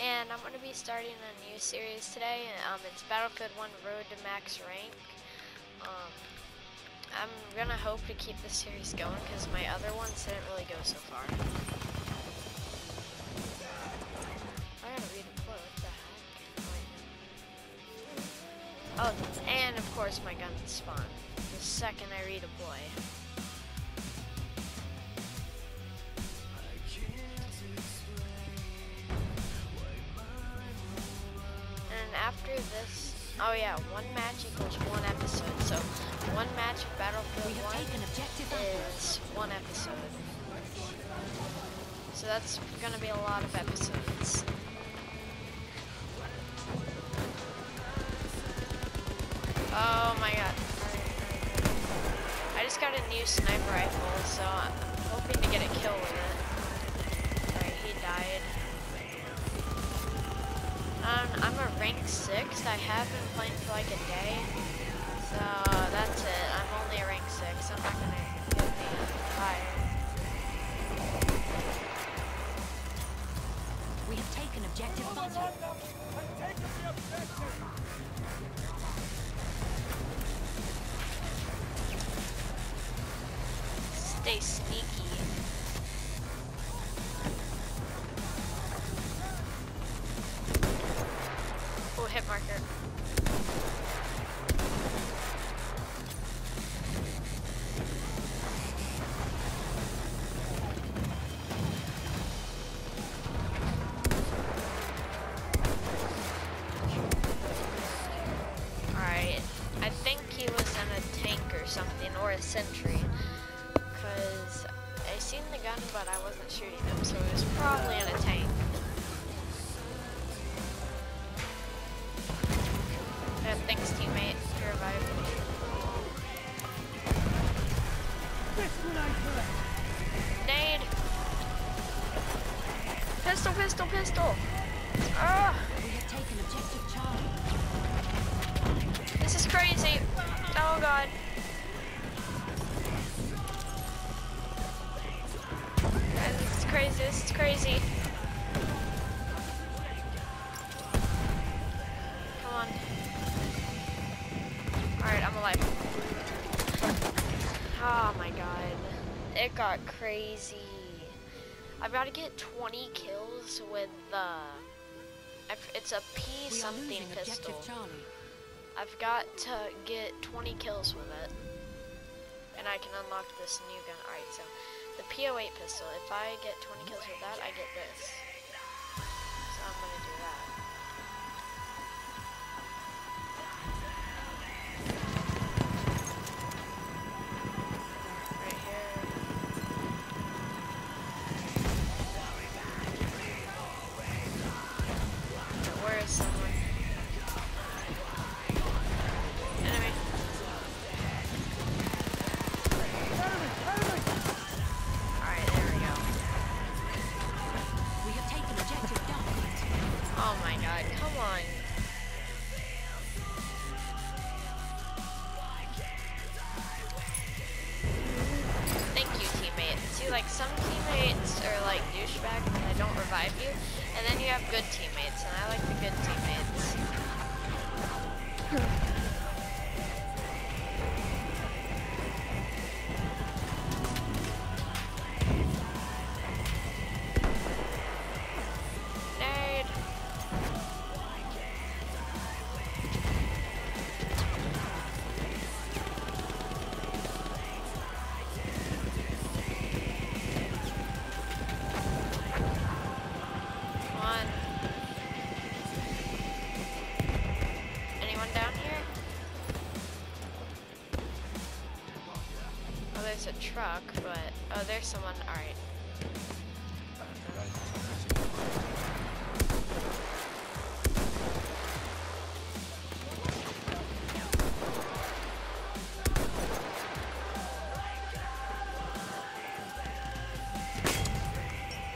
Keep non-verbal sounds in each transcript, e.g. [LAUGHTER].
and I'm going to be starting a new series today. Um, it's Battlefield 1 Road to Max Rank. Um, I'm going to hope to keep this series going because my other ones didn't really go so far. I gotta redeploy, what the heck? Oh, and of course my guns spawn the second I redeploy. After this, oh yeah, one match equals one episode. So one match of Battlefield 1 is one episode. So that's gonna be a lot of episodes. Oh my god. I just got a new sniper rifle, so I'm hoping to get a kill with it. Um, I'm a rank 6. I have been playing for like a day. So that's it. I'm only a rank 6. I'm not going to get any higher. We have taken objective Butter. Stay sneaky. Nade! Pistol, pistol, pistol! Ah! We have taken objective. This is crazy! Oh god. This is crazy, this is crazy. Crazy. I've got to get 20 kills with the... Uh, it's a P something pistol. I've got to get 20 kills with it. And I can unlock this new gun. Alright, so the P08 pistol, if I get 20 kills with that, I get this. Truck, but oh, there's someone. All right.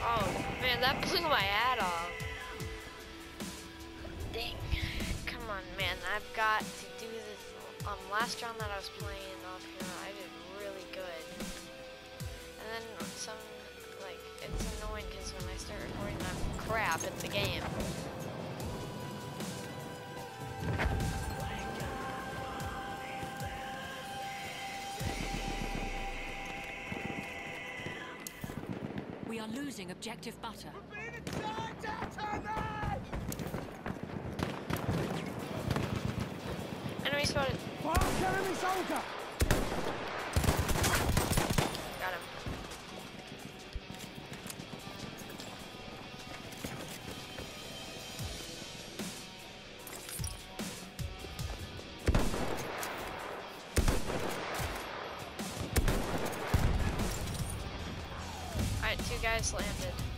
Oh man, that [LAUGHS] blew my hat off. Dang. Come on, man. I've got to do this. Um, last round that I was playing off here, I did really good. And then some, like, it's annoying because when I start recording, I'm crap. cap in the game. We are losing objective butter. Enemy spotted. Fire enemy soldier! Two landed.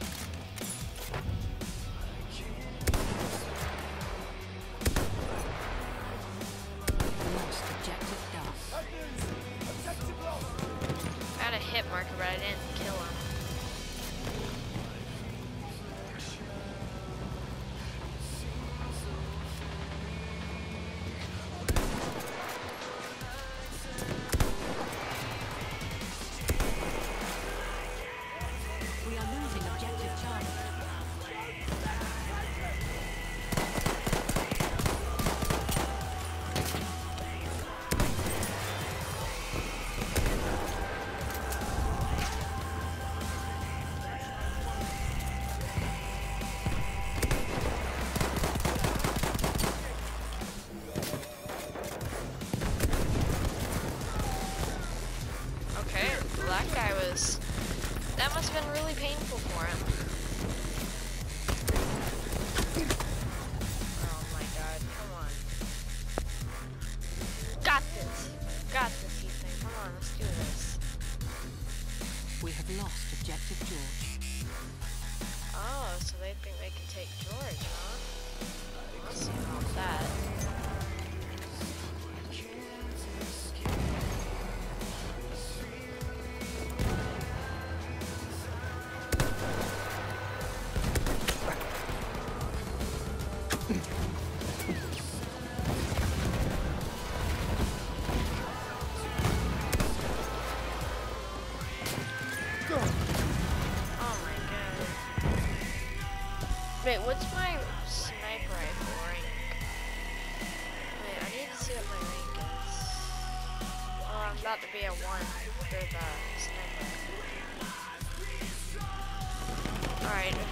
Take George, huh? See that.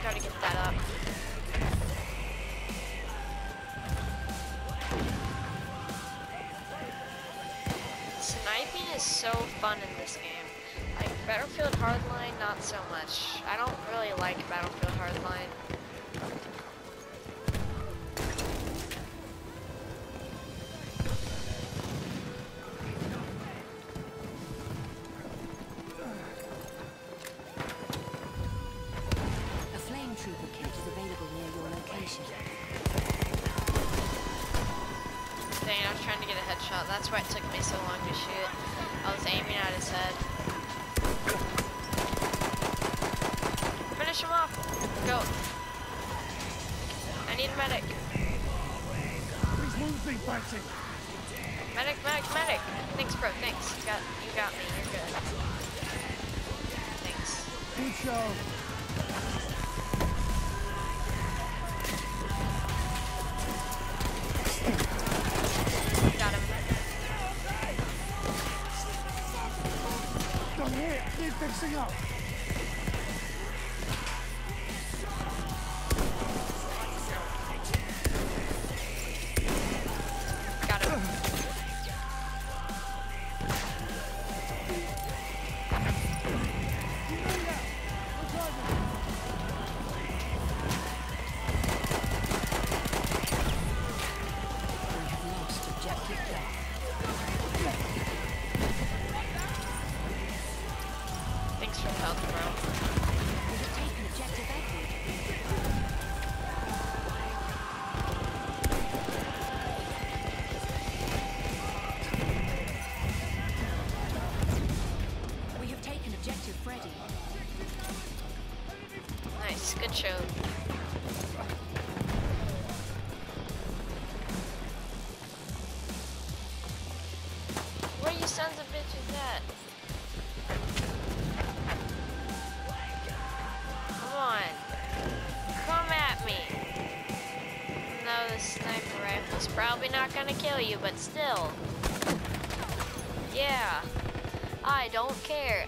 Alright, to get that up. Sniping is so fun in this game. Like Battlefield Hardline, not so much. I don't really like Battlefield Hardline. Medic. Wounds need patching! Medic, medic, medic. Thanks, bro. Thanks. You got, you got me. You're good. Thanks. Good show! Fixing up! Where you sons of bitches at? Come on. Come at me. No, the sniper rifle's probably not gonna kill you, but still. Yeah. I don't care.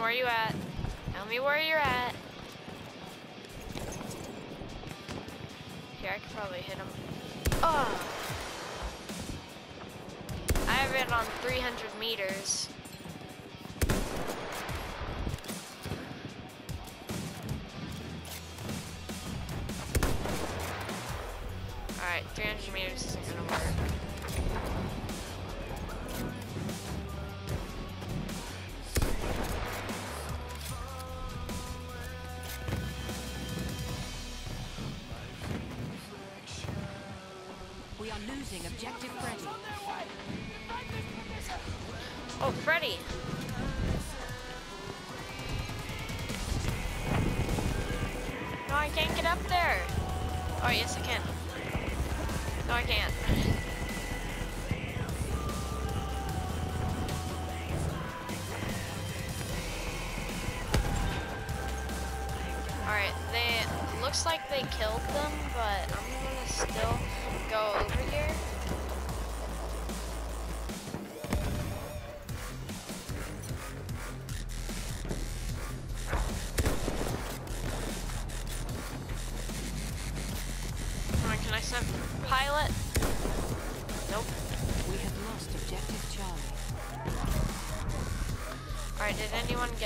Where you at? Tell me where you're at. Here, I could probably hit him. Oh! I have it on 300 meters. We objective Freddy. Oh, Freddy! No, I can't get up there. Oh, yes, I can. No, I can't.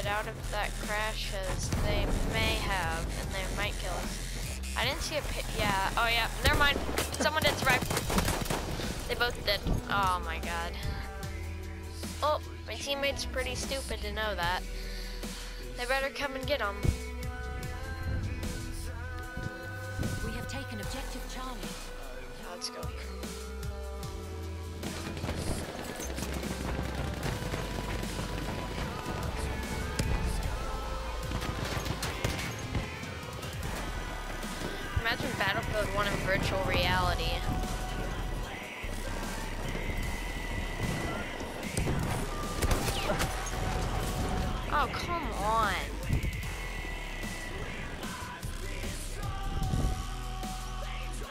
Get out of that crash? Because they may have, and they might kill us. I didn't see a pit. Yeah. Oh, yeah. Never mind. Someone did survive. They both did. Oh, my God. Oh, my teammate's pretty stupid to know that. They better come and get him. Imagine Battlefield 1 in virtual reality. Oh, come on.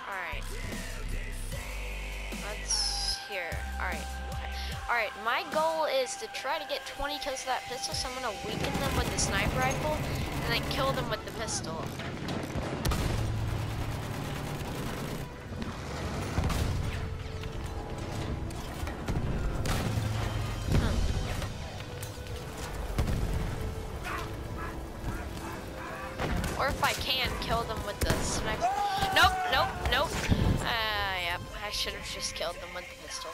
Alright. Let's here. Alright. Alright, my goal is to try to get 20 kills with that pistol, so I'm gonna weaken them with the sniper rifle and then kill them with the pistol. I can, kill them with the sniper. Nope, nope, nope. Uh, yep, I should have just killed them with the pistol.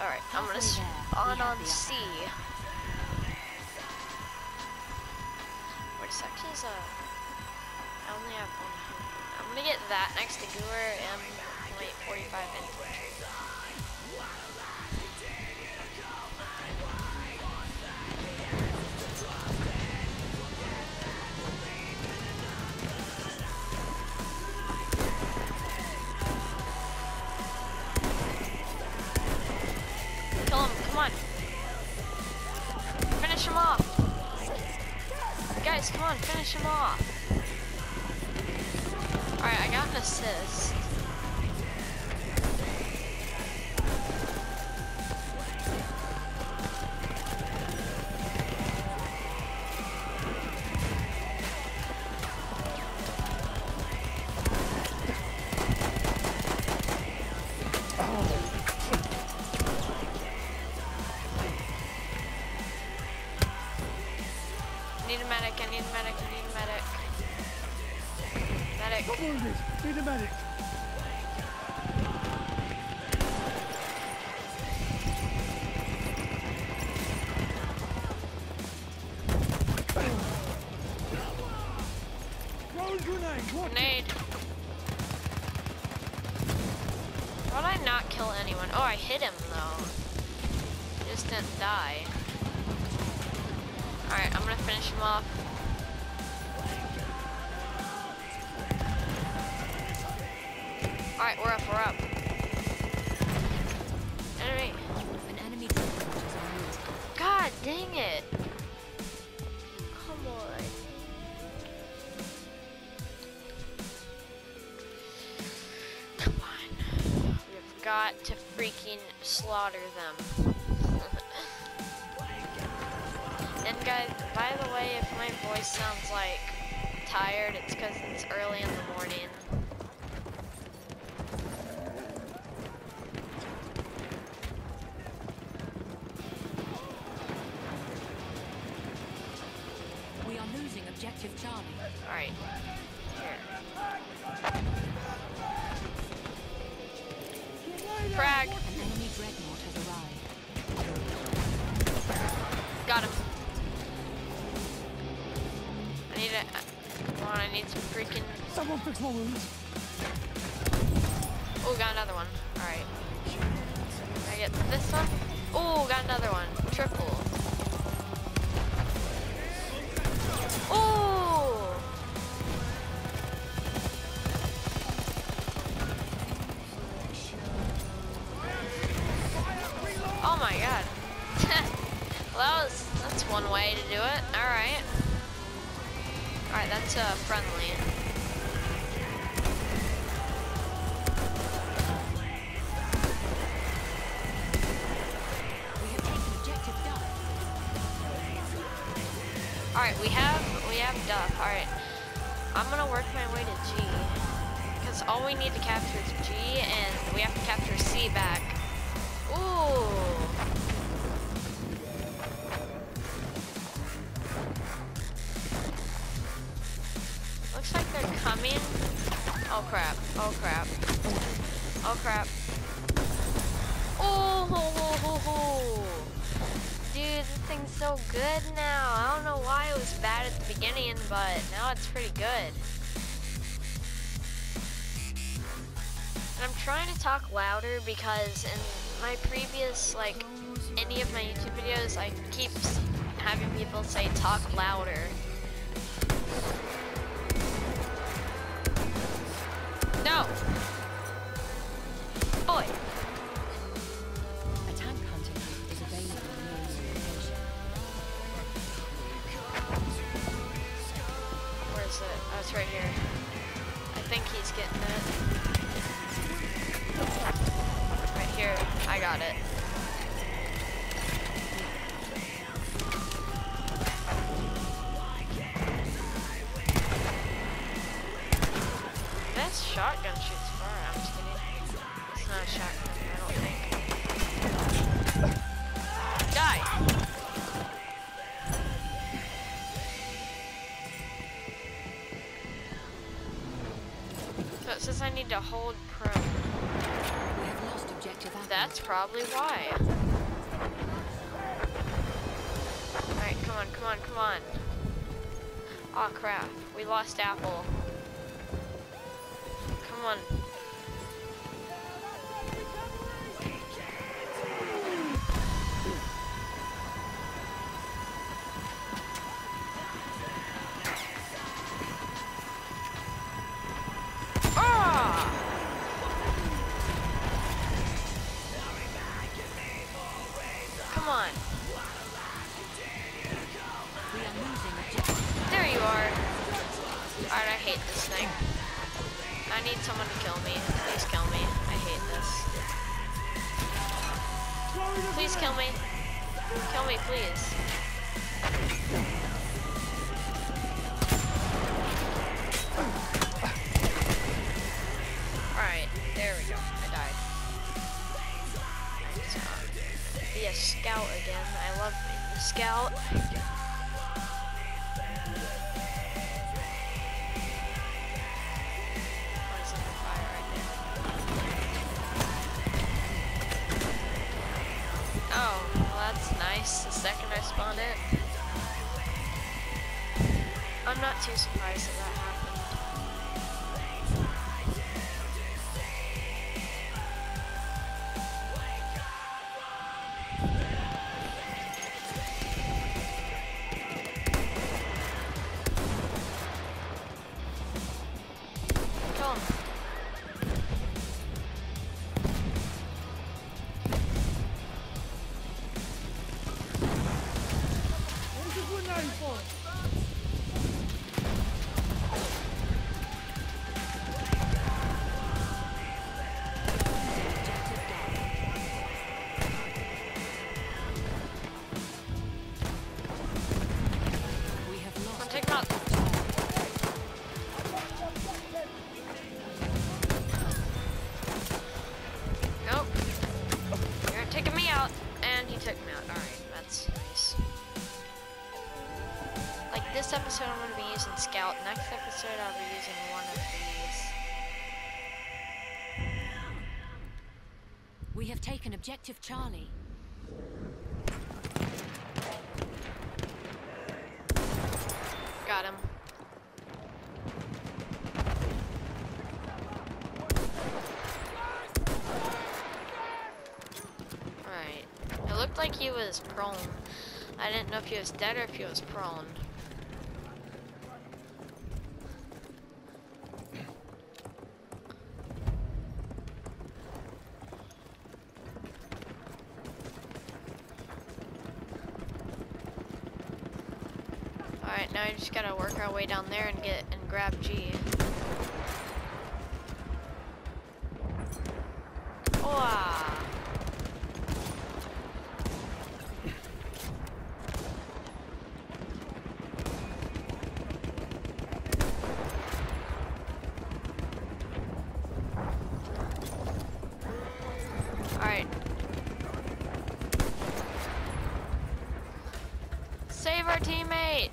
Alright, I'm gonna spawn on C. Wait a sec, he's uh, I only have one. I'm gonna get that next to Gewehr M.45 infantry. Finish him off. Alright, I got an assist. I need a medic, I need a medic, I need a medic. Medic. Got wounded. Need a medic. Grenade. Watch it. Grenade. I not kill anyone? Oh, I hit him though. He just didn't die. Him off. Alright, we're up, we're up. Enemy. An enemy dreadnought is en route. God dang it. Come on. Come on. We've got to freaking slaughter them. Guys, by the way, if my voice sounds like tired, it's because it's early in the morning. Someone fix my wounds. Oh, got another one. Alright. Can I get this one? Oh, got another one. Triple. Alright, we have we have Duff. Alright. I'm gonna work my way to G. Because all we need to capture is G and we have to capture C back. Ooh. Beginning, but now it's pretty good. And I'm trying to talk louder because in my previous, like, any of my YouTube videos, I keep having people say talk louder. Shotgun shoots far. I'm just kidding. It's not a shotgun, I don't think. Die! So it says I need to hold prone. We have lost objective Apple. That's probably why. Alright, come on, come on, come on. Aw, crap. We lost Apple. Come a scout again. I love being the scout. Oh, well that's nice. The second I spawned it. I'm not too surprised episode I'll be using one of these. We have taken objective Charlie. Got him. Alright. It looked like he was prone. I didn't know if he was dead or if he was prone. Alright, now we just gotta work our way down there and get and grab G. Wow. Alright. Save our teammate!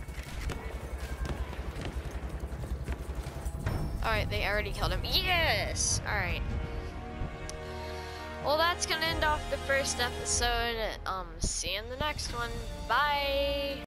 Alright, they already killed him. Yes! Alright. Well, that's gonna end off the first episode. Um, see you in the next one. Bye!